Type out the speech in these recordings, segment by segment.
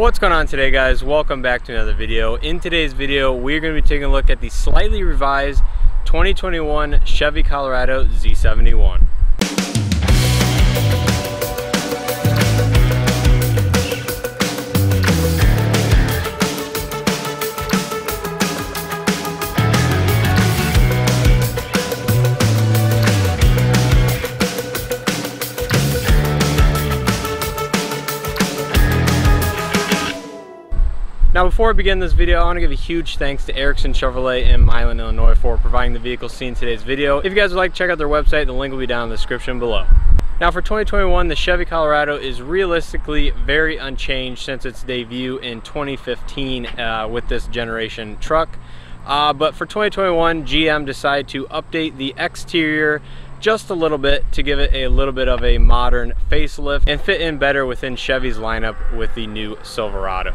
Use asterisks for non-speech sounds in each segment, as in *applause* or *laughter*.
What's going on today guys? Welcome back to another video. In today's video, we're going to be taking a look at the slightly revised 2021 Chevy Colorado Z71. Now before I begin this video, I want to give a huge thanks to Erickson Chevrolet in Milan, Illinois for providing the vehicle seen in today's video. If you guys would like to check out their website, the link will be down in the description below. Now for 2021, the Chevy Colorado is realistically very unchanged since its debut in 2015 uh, with this generation truck. Uh, but for 2021, GM decided to update the exterior just a little bit to give it a little bit of a modern facelift and fit in better within Chevy's lineup with the new Silverado.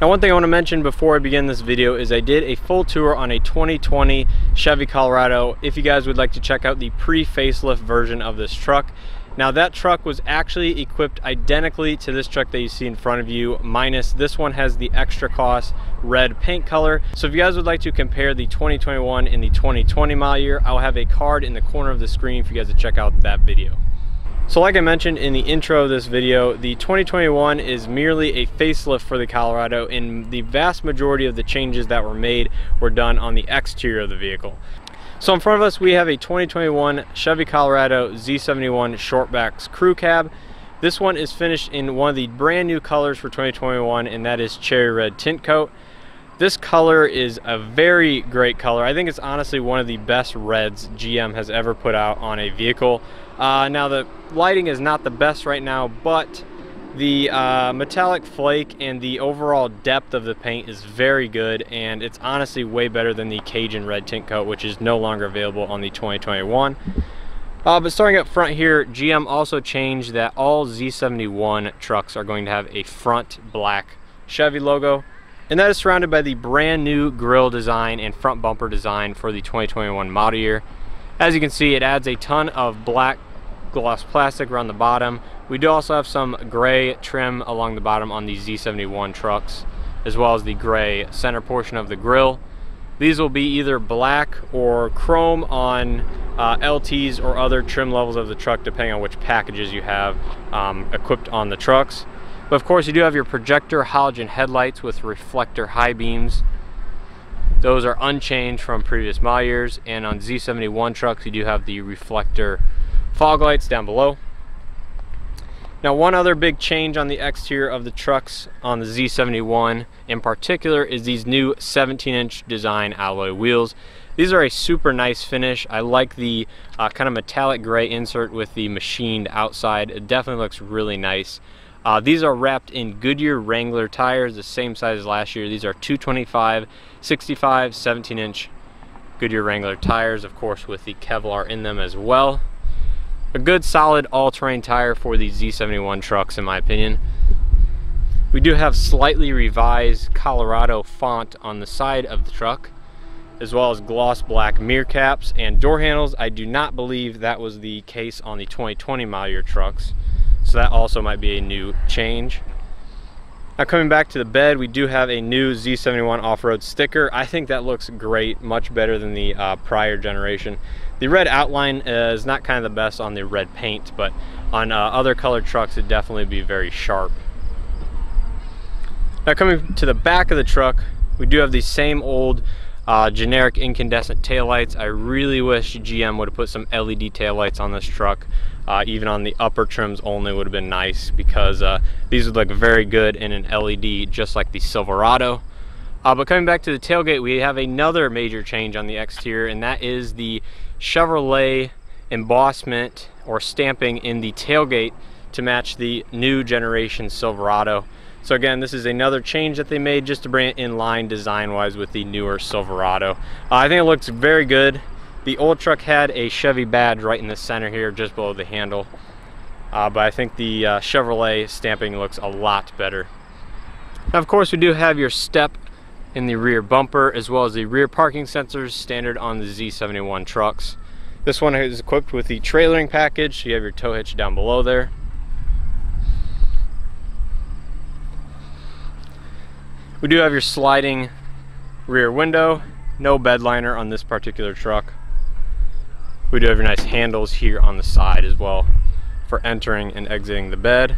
Now one thing I want to mention before I begin this video is I did a full tour on a 2020 Chevy Colorado if you guys would like to check out the pre-facelift version of this truck. Now that truck was actually equipped identically to this truck that you see in front of you, minus this one has the extra cost red paint color. So if you guys would like to compare the 2021 and the 2020 model year, I'll have a card in the corner of the screen for you guys to check out that video. So like I mentioned in the intro of this video, the 2021 is merely a facelift for the Colorado and the vast majority of the changes that were made were done on the exterior of the vehicle. So in front of us we have a 2021 Chevy Colorado Z71 Short Box Crew Cab. This one is finished in one of the brand new colors for 2021 and that is cherry red tint coat. This color is a very great color. I think it's honestly one of the best reds GM has ever put out on a vehicle. Uh, now the lighting is not the best right now, but the uh, metallic flake and the overall depth of the paint is very good and it's honestly way better than the Cajun red tint coat which is no longer available on the 2021. Uh, but starting up front here, GM also changed that all Z71 trucks are going to have a front black Chevy logo and that is surrounded by the brand new grille design and front bumper design for the 2021 model year. As you can see, it adds a ton of black gloss plastic around the bottom. We do also have some gray trim along the bottom on the Z71 trucks, as well as the gray center portion of the grille. These will be either black or chrome on uh, LTs or other trim levels of the truck, depending on which packages you have um, equipped on the trucks. But of course, you do have your projector halogen headlights with reflector high beams. Those are unchanged from previous model years. And on Z71 trucks, you do have the reflector fog lights down below. Now one other big change on the exterior of the trucks on the Z71 in particular is these new 17 inch design alloy wheels. These are a super nice finish. I like the uh, kind of metallic gray insert with the machined outside. It definitely looks really nice. Uh, these are wrapped in Goodyear Wrangler tires, the same size as last year. These are 225, 65, 17 inch Goodyear Wrangler tires, of course with the Kevlar in them as well a good solid all-terrain tire for the Z71 trucks in my opinion. We do have slightly revised Colorado font on the side of the truck as well as gloss black mirror caps and door handles. I do not believe that was the case on the 2020 model year trucks so that also might be a new change. Now coming back to the bed, we do have a new Z71 off-road sticker. I think that looks great, much better than the uh, prior generation. The red outline is not kind of the best on the red paint, but on uh, other colored trucks, it'd definitely be very sharp. Now coming to the back of the truck, we do have the same old uh, generic incandescent taillights. I really wish GM would have put some LED taillights on this truck. Uh, even on the upper trims only would have been nice because uh, these would look very good in an LED just like the Silverado. Uh, but coming back to the tailgate, we have another major change on the exterior and that is the Chevrolet embossment or stamping in the tailgate to match the new generation Silverado. So again, this is another change that they made just to bring it in line design-wise with the newer Silverado. Uh, I think it looks very good. The old truck had a Chevy badge right in the center here, just below the handle. Uh, but I think the uh, Chevrolet stamping looks a lot better. Now, of course, we do have your step in the rear bumper as well as the rear parking sensors standard on the Z71 trucks. This one is equipped with the trailering package. You have your tow hitch down below there. We do have your sliding rear window, no bed liner on this particular truck. We do have your nice handles here on the side as well for entering and exiting the bed.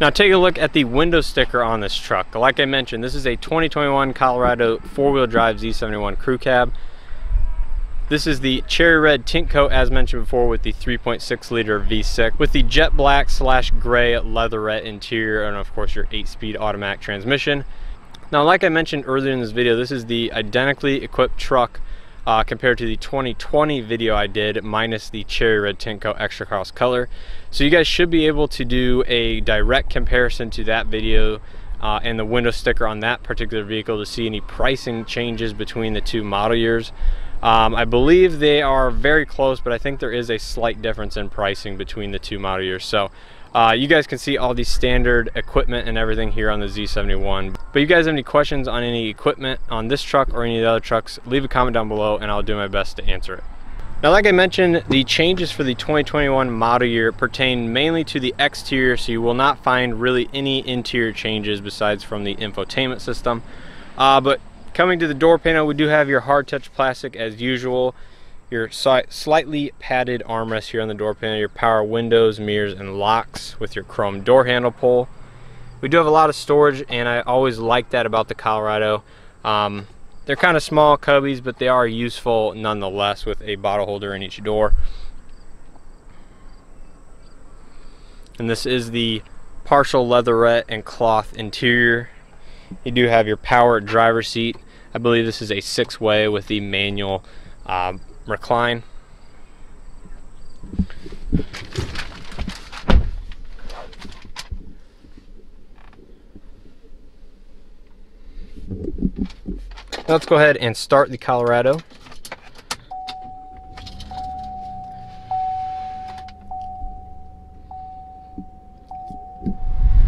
Now take a look at the window sticker on this truck. Like I mentioned, this is a 2021 Colorado four-wheel drive Z71 crew cab. This is the cherry red tint coat as mentioned before with the 3.6 liter V6 with the jet black slash gray leatherette interior and of course your 8-speed automatic transmission. Now like I mentioned earlier in this video, this is the identically equipped truck uh, compared to the 2020 video I did minus the cherry red tint coat extra cross color. So you guys should be able to do a direct comparison to that video uh, and the window sticker on that particular vehicle to see any pricing changes between the two model years. Um, I believe they are very close, but I think there is a slight difference in pricing between the two model years. So uh, you guys can see all the standard equipment and everything here on the Z71. But you guys have any questions on any equipment on this truck or any of the other trucks, leave a comment down below and I'll do my best to answer it. Now, like I mentioned, the changes for the 2021 model year pertain mainly to the exterior, so you will not find really any interior changes besides from the infotainment system. Uh, but coming to the door panel, we do have your hard touch plastic as usual your slightly padded armrest here on the door panel, your power windows, mirrors, and locks with your chrome door handle pull. We do have a lot of storage, and I always like that about the Colorado. Um, they're kind of small cubbies, but they are useful nonetheless with a bottle holder in each door. And this is the partial leatherette and cloth interior. You do have your power driver seat. I believe this is a six-way with the manual um, recline. Let's go ahead and start the Colorado.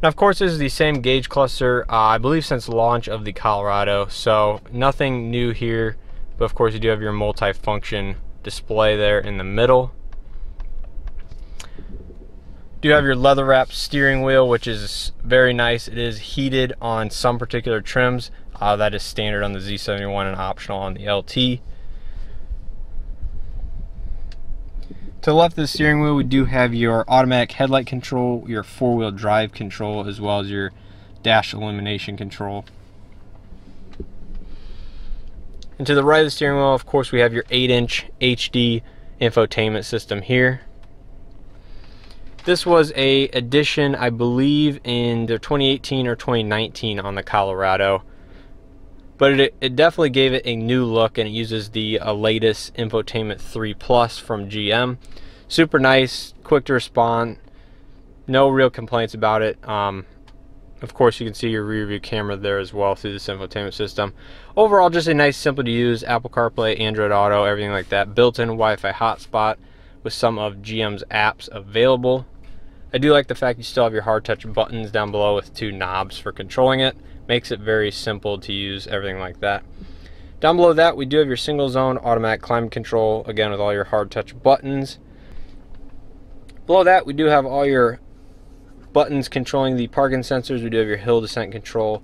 Now, of course, this is the same gauge cluster, uh, I believe since launch of the Colorado, so nothing new here. But of course you do have your multi-function display there in the middle. Do have your leather wrapped steering wheel, which is very nice. It is heated on some particular trims. Uh, that is standard on the Z71 and optional on the LT. To the left of the steering wheel, we do have your automatic headlight control, your four-wheel drive control, as well as your dash illumination control. And to the right of the steering wheel, of course, we have your 8-inch HD infotainment system here. This was a addition, I believe, in the 2018 or 2019 on the Colorado. But it, it definitely gave it a new look and it uses the uh, latest Infotainment 3 Plus from GM. Super nice, quick to respond, no real complaints about it. Um, of course, you can see your rear view camera there as well through this infotainment system. Overall, just a nice, simple to use Apple CarPlay, Android Auto, everything like that. Built-in Wi-Fi hotspot with some of GM's apps available. I do like the fact you still have your hard touch buttons down below with two knobs for controlling it. Makes it very simple to use, everything like that. Down below that, we do have your single zone automatic climate control, again with all your hard touch buttons. Below that, we do have all your buttons controlling the parking sensors. We do have your hill descent control,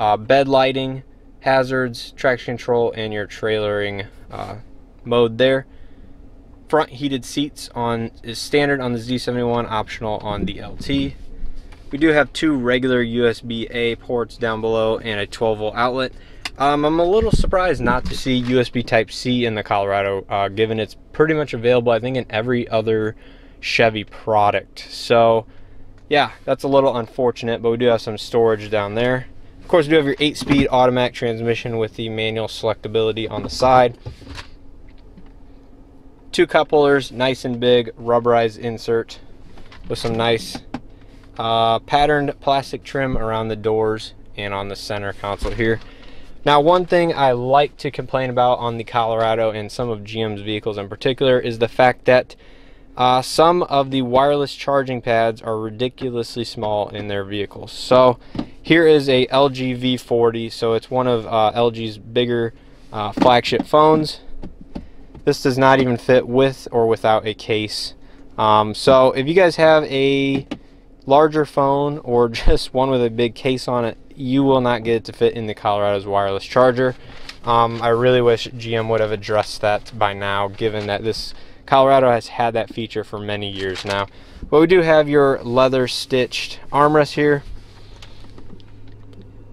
uh, bed lighting, hazards, traction control, and your trailering uh, mode there. Front heated seats on is standard on the Z71, optional on the LT. We do have two regular USB-A ports down below and a 12 volt outlet. Um, I'm a little surprised not to see USB Type-C in the Colorado, uh, given it's pretty much available, I think, in every other Chevy product. So yeah, that's a little unfortunate, but we do have some storage down there. Of course, you do have your 8-speed automatic transmission with the manual selectability on the side. Two cup holders, nice and big, rubberized insert with some nice uh, patterned plastic trim around the doors and on the center console here. Now, one thing I like to complain about on the Colorado and some of GM's vehicles in particular is the fact that uh, some of the wireless charging pads are ridiculously small in their vehicles. So here is a LG V40. So it's one of uh, LG's bigger uh, flagship phones. This does not even fit with or without a case. Um, so if you guys have a larger phone or *laughs* just one with a big case on it, you will not get it to fit in the Colorado's wireless charger. Um, I really wish GM would have addressed that by now, given that this Colorado has had that feature for many years now. But we do have your leather stitched armrest here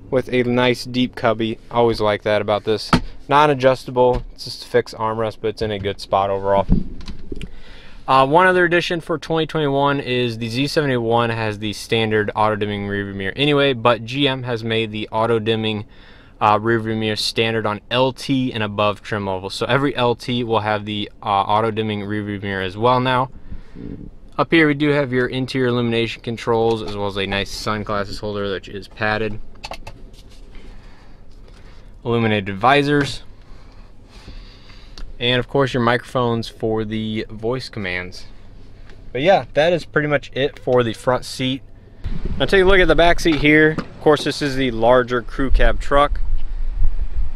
with a nice deep cubby. Always like that about this. Non-adjustable, it's just a fixed armrest, but it's in a good spot overall. Uh, one other addition for 2021 is the Z71 has the standard auto dimming rearview mirror anyway, but GM has made the auto dimming uh, rearview mirror standard on LT and above trim level. So every LT will have the uh, auto dimming rearview mirror as well now. Up here we do have your interior illumination controls as well as a nice sunglasses holder which is padded. Illuminated visors and of course your microphones for the voice commands. But yeah, that is pretty much it for the front seat. Now take a look at the back seat here. Of course, this is the larger crew cab truck,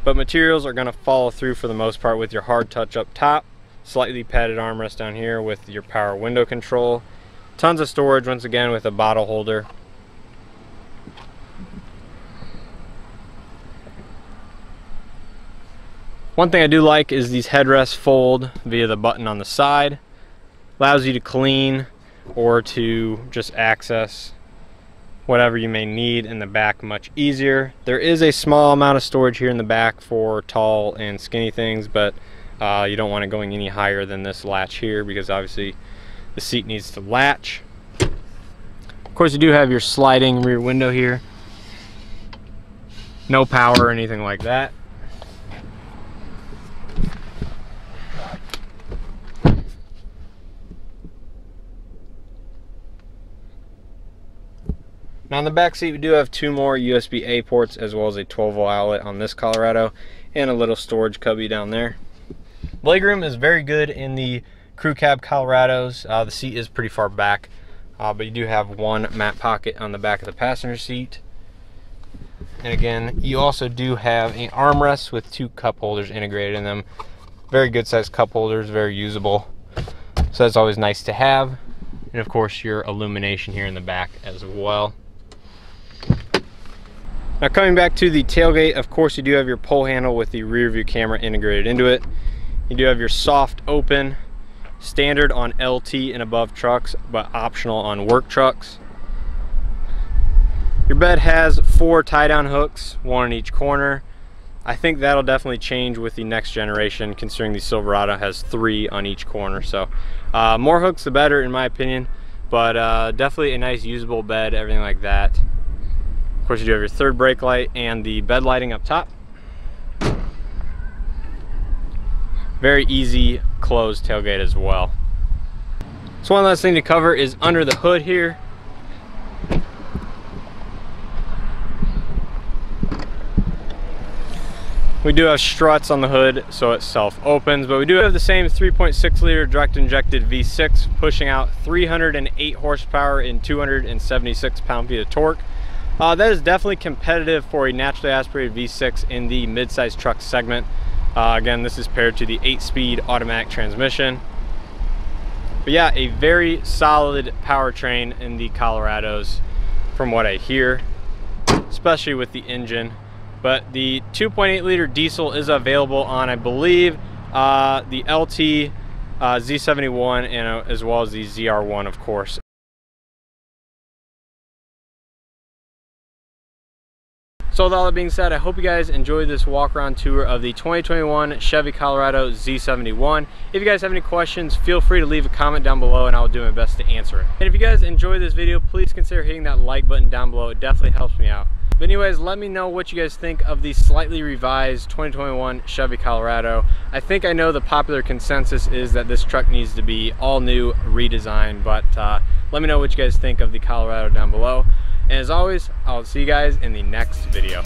but materials are gonna follow through for the most part with your hard touch up top, slightly padded armrest down here with your power window control, tons of storage once again with a bottle holder, One thing I do like is these headrests fold via the button on the side. Allows you to clean or to just access whatever you may need in the back much easier. There is a small amount of storage here in the back for tall and skinny things, but uh, you don't want it going any higher than this latch here because obviously the seat needs to latch. Of course, you do have your sliding rear window here. No power or anything like that. Now on the back seat we do have two more USB-A ports as well as a 12 volt outlet on this Colorado and a little storage cubby down there. Legroom is very good in the crew cab Colorados. Uh, the seat is pretty far back, uh, but you do have one mat pocket on the back of the passenger seat. And again, you also do have an armrest with two cup holders integrated in them. Very good sized cup holders, very usable. So that's always nice to have. And of course your illumination here in the back as well. Now coming back to the tailgate, of course you do have your pull handle with the rear view camera integrated into it. You do have your soft open, standard on LT and above trucks, but optional on work trucks. Your bed has four tie down hooks, one in each corner. I think that'll definitely change with the next generation considering the Silverado has three on each corner. So uh, more hooks the better in my opinion, but uh, definitely a nice usable bed, everything like that. Of course, you do have your third brake light and the bed lighting up top. Very easy closed tailgate as well. So one last thing to cover is under the hood here. We do have struts on the hood so it self opens, but we do have the same 3.6 liter direct injected V6 pushing out 308 horsepower and 276 pound feet of torque. Uh, that is definitely competitive for a naturally aspirated V6 in the midsize truck segment. Uh, again, this is paired to the 8-speed automatic transmission. But yeah, a very solid powertrain in the Colorados from what I hear, especially with the engine. But the 2.8 liter diesel is available on, I believe, uh, the LT uh, Z71 and uh, as well as the ZR1, of course. So with all that being said, I hope you guys enjoyed this walk around tour of the 2021 Chevy Colorado Z71. If you guys have any questions, feel free to leave a comment down below and I'll do my best to answer it. And if you guys enjoyed this video, please consider hitting that like button down below. It definitely helps me out. But anyways, let me know what you guys think of the slightly revised 2021 Chevy Colorado. I think I know the popular consensus is that this truck needs to be all new, redesigned, but uh, let me know what you guys think of the Colorado down below. And as always, I'll see you guys in the next video.